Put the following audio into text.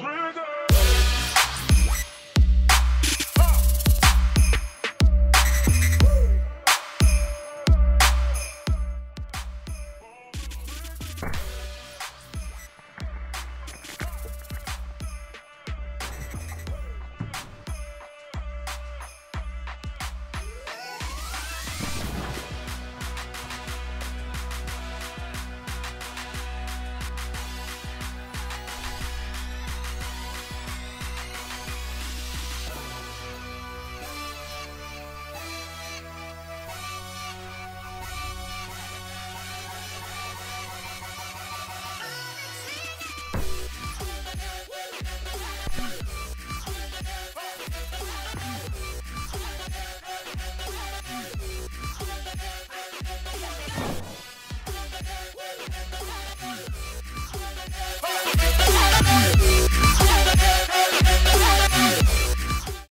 Trigger.